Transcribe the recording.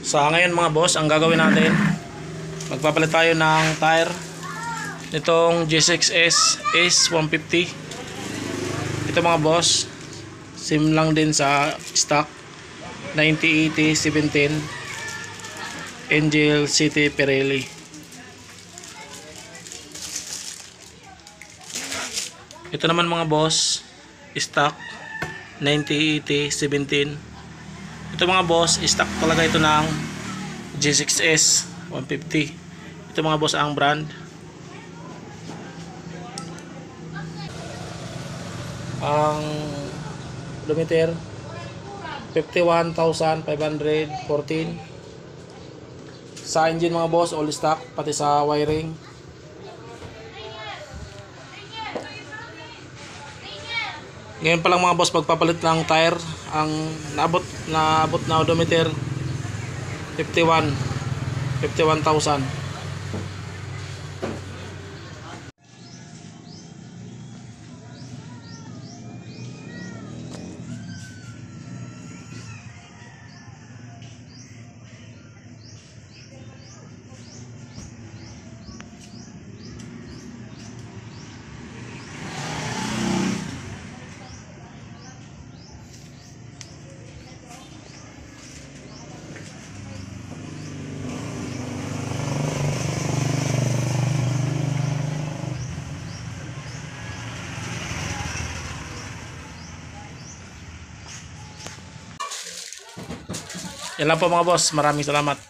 So ngayon mga boss, ang gagawin natin, magpapalit tayo ng tire. Nitong G6S S150. Ito mga boss, sim lang din sa stock. 9080 17 Angel City Pirelli. Ito naman mga boss, stock. 9080 17 ito mga boss, stock talaga ito ng G6S 150. Ito mga boss ang brand. Ang kilometer 51,514. Sa engine mga boss, all stock pati sa wiring. Ngayon pa lang mga boss pagpapalit ng tire. Ang naabot naabot na odometer 51 51,000 Yan lang po mga boss. Maraming salamat.